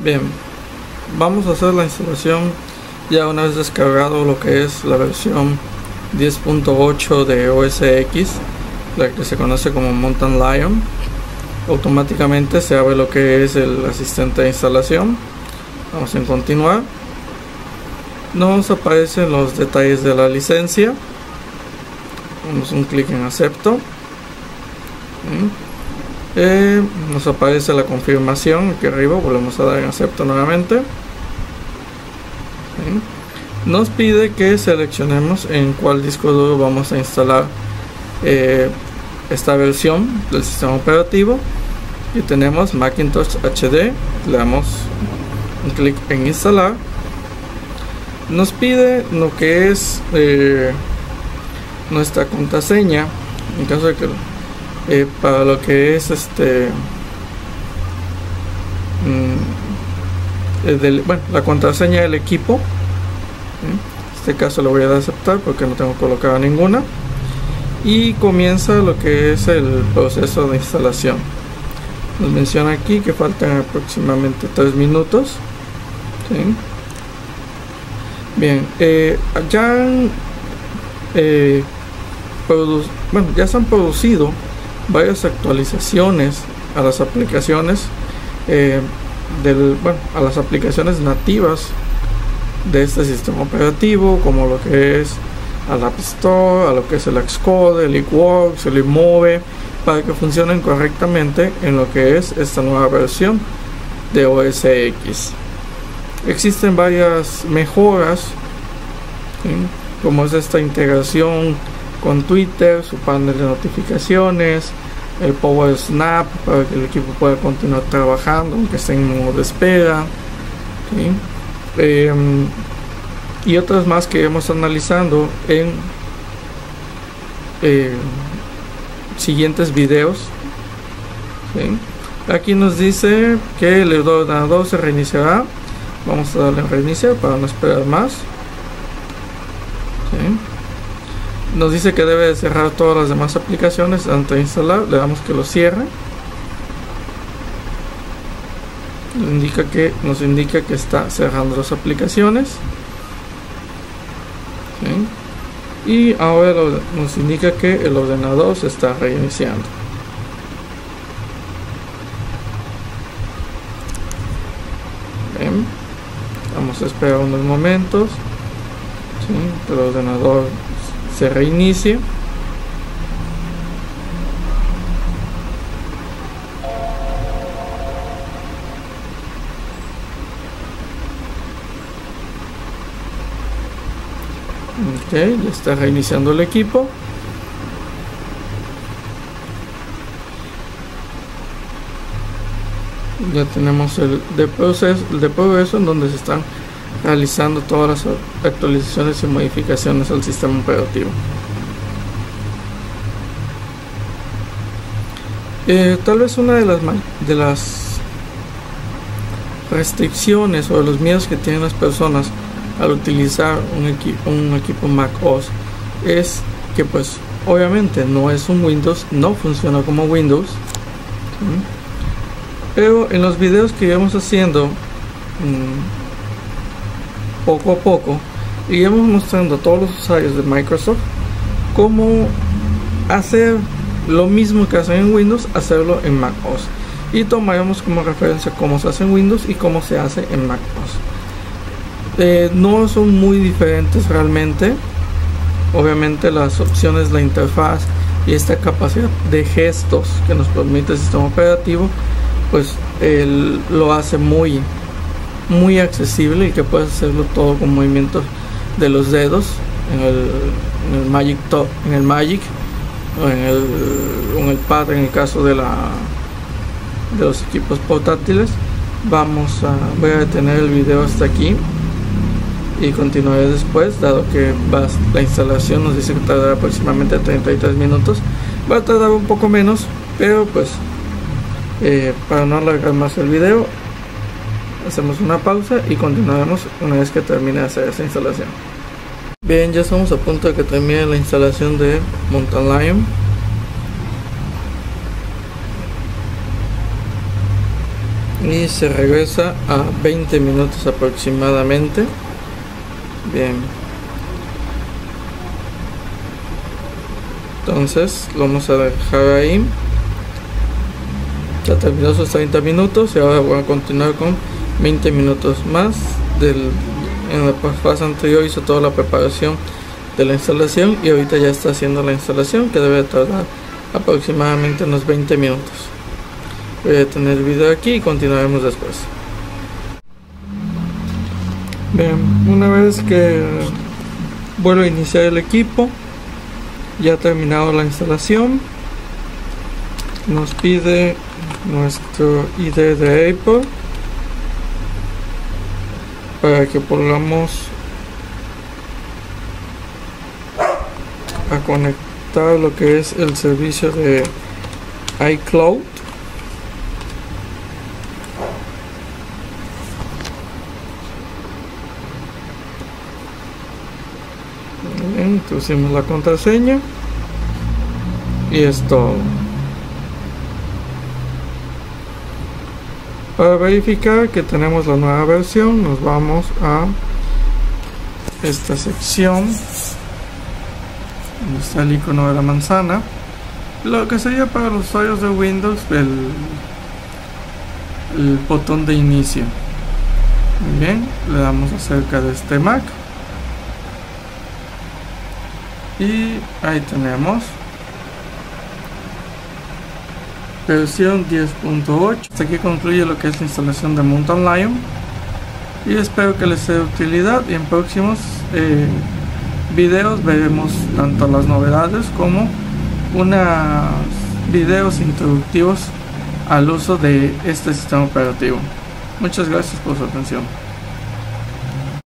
Bien, vamos a hacer la instalación ya una vez descargado lo que es la versión 10.8 de OS X, la que se conoce como Mountain Lion. Automáticamente se abre lo que es el asistente de instalación. Vamos a continuar. Nos aparecen los detalles de la licencia. Damos un clic en acepto. Eh, nos aparece la confirmación aquí arriba. Volvemos a dar en acepto nuevamente. Nos pide que seleccionemos en cuál disco duro vamos a instalar eh, esta versión del sistema operativo. Y tenemos Macintosh HD. Le damos un clic en instalar. Nos pide lo que es eh, nuestra contraseña. En caso de que eh, para lo que es este mm, bueno, la contraseña del equipo en este caso lo voy a aceptar porque no tengo colocada ninguna. Y comienza lo que es el proceso de instalación. Nos menciona aquí que faltan aproximadamente 3 minutos bien eh, ya eh, bueno, ya se han producido varias actualizaciones a las aplicaciones eh, del, bueno, a las aplicaciones nativas de este sistema operativo como lo que es al App Store, a lo que es el Xcode, el iWorks, el iMove para que funcionen correctamente en lo que es esta nueva versión de OS X. Existen varias mejoras, como es esta integración con Twitter, su panel de notificaciones, el Power Snap para que el equipo pueda continuar trabajando aunque esté en modo de espera. Em, y otras más que hemos analizando en eh, siguientes videos. Aquí nos dice que el ordenador se reiniciará. Vamos a darle a reiniciar para no esperar más nos dice que debe cerrar todas las demás aplicaciones antes de instalar. Le damos que lo cierre. Nos indica que nos indica que está cerrando las aplicaciones. Y ahora nos indica que el ordenador se está reiniciando. Vamos a esperar unos momentos. El ordenador se reinicie. Ok ya está reiniciando el equipo. Ya tenemos el de proceso, el de progreso en donde se están realizando todas las actualizaciones y modificaciones al sistema operativo. Eh, tal vez una de las, de las restricciones o de los miedos que tienen las personas al utilizar un, equipo, un equipo Mac OS es que pues obviamente no es un Windows, no funciona como Windows. Pero en los videos que íbamos haciendo mm, poco a poco iremos mostrando a todos los usuarios de Microsoft cómo hacer lo mismo que hacen en Windows, hacerlo en Mac OS. Y tomaremos como referencia cómo se hace en Windows y cómo se hace en Mac OS. Eh, no son muy diferentes realmente. Obviamente las opciones, la interfaz y esta capacidad de gestos que nos permite el sistema operativo, pues lo hace muy muy accesible y que puedes hacerlo todo con movimientos de los dedos en el, Magic Top, en el Magic o en el, pad en el caso de la de los equipos portátiles. Vamos a voy a detener el video hasta aquí y continuaré después dado que la instalación nos dice que tardará aproximadamente 33 minutos. Va a tardar un poco menos pero pues eh, para no alargar más el video hacemos una pausa y continuaremos una vez que termine de hacer esta instalación. Bien ya estamos a punto de que termine la instalación de Mountain Lion. Y se regresa a 20 minutos aproximadamente. Bien. Entonces lo vamos a dejar ahí. Ya terminó sus 30 minutos y ahora voy a continuar con 20 minutos más del, en la fase anterior hizo toda la preparación de la instalación y ahorita ya está haciendo la instalación que debe tardar aproximadamente unos 20 minutos. Voy a detener el video aquí y continuaremos después. Bien una vez que vuelvo a iniciar el equipo ya ha terminado la instalación nos pide nuestro ID de Apple para que podamos a conectar lo que es el servicio de iCloud. Introducimos la contraseña y es todo para verificar que tenemos la nueva versión nos vamos a esta sección donde está el icono de la manzana. Lo que sería para los usuarios de Windows el, el botón de inicio. Muy bien le damos acerca de este Mac. Y ahí tenemos versión 10.8 hasta aquí concluye lo que es la instalación de Mountain Lion. Y espero que les sea de utilidad y en próximos eh, videos veremos tanto las novedades como unos videos introductivos al uso de este sistema operativo. Muchas gracias por su atención